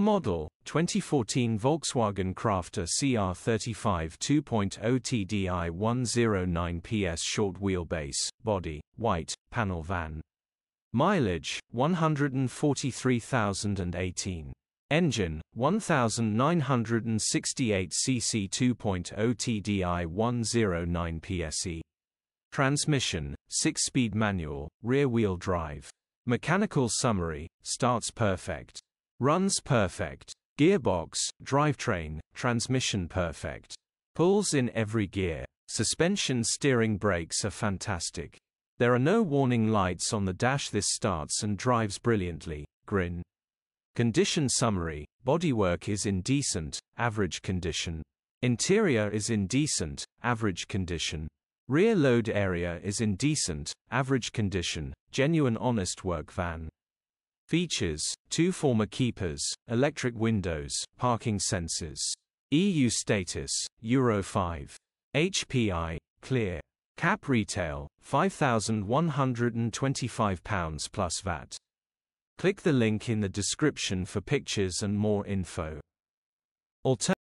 Model 2014 Volkswagen Crafter CR35 2.0 TDI 109 PS short wheelbase, body, white, panel van. Mileage 143,018. Engine 1968 cc 2.0 TDI 109 PSE. Transmission 6-speed manual, rear-wheel drive. Mechanical summary, starts perfect. Runs perfect. Gearbox, drivetrain, transmission perfect. Pulls in every gear. Suspension steering brakes are fantastic. There are no warning lights on the dash this starts and drives brilliantly. Grin. Condition summary, bodywork is in decent, average condition. Interior is in decent, average condition. Rear load area is in decent, average condition, genuine honest work van. Features, two former keepers, electric windows, parking sensors. EU status, Euro 5. HPI, clear. Cap retail, £5,125 plus VAT. Click the link in the description for pictures and more info. Alter